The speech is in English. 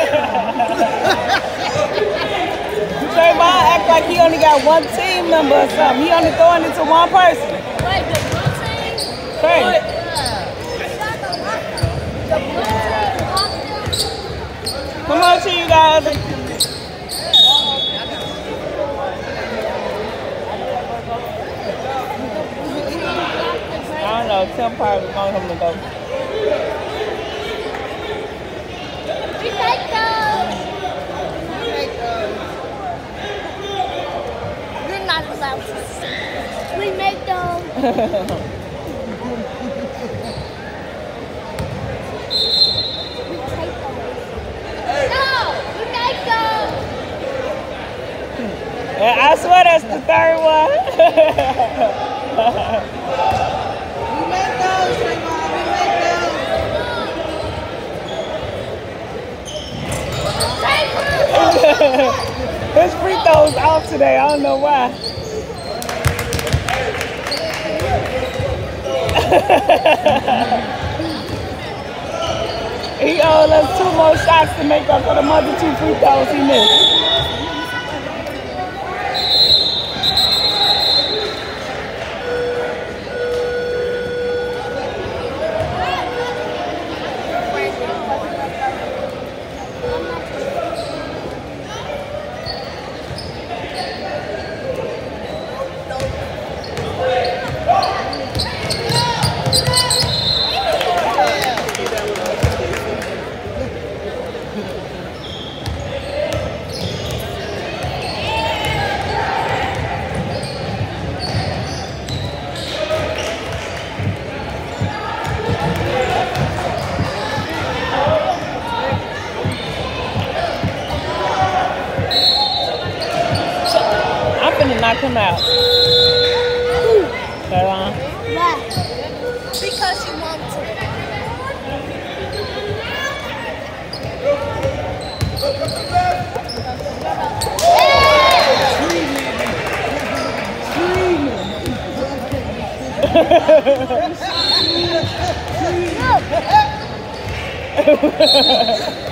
Draymond act like he only got one team member or something. He only throwing it to one person. Wait, the blue team? Trey. Oh, yeah. Come on, to you guys. I don't know, Tim probably want him to go. You're not allowed to say. We make those. We take those. No, we make those. Yeah, I swear that's the third one. We make those, Trayvon. We make those. His free throws off today. I don't know why. He owed us two more shots to make up for the other two free throws he missed. Knock him out. On. Why? Because you want to. I see you, bro.